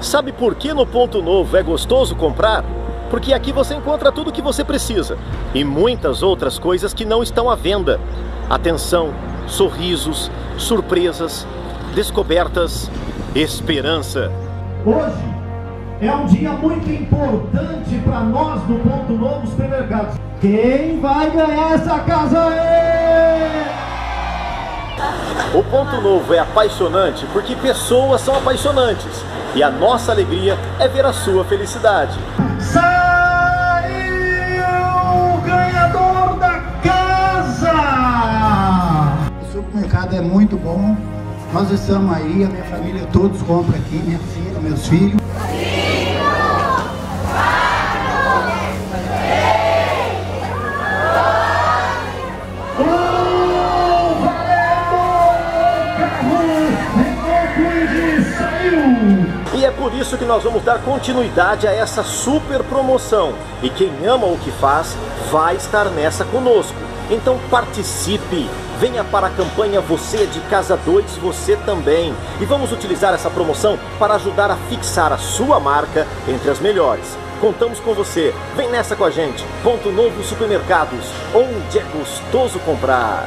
Sabe por que no Ponto Novo é gostoso comprar? Porque aqui você encontra tudo o que você precisa e muitas outras coisas que não estão à venda. Atenção, sorrisos, surpresas, descobertas, esperança. Hoje é um dia muito importante para nós do Ponto Novo Supermercados. Quem vai ganhar essa casa aí? O Ponto Novo é apaixonante porque pessoas são apaixonantes. E a nossa alegria é ver a sua felicidade. Saiu o ganhador da casa! O supermercado é muito bom. Nós estamos aí, a minha família todos compram aqui, minha filha, meus filhos. E é por isso que nós vamos dar continuidade a essa super promoção. E quem ama o que faz, vai estar nessa conosco. Então participe, venha para a campanha Você é de Casa 2, você também. E vamos utilizar essa promoção para ajudar a fixar a sua marca entre as melhores. Contamos com você. Vem nessa com a gente. Ponto Novo Supermercados, onde é gostoso comprar.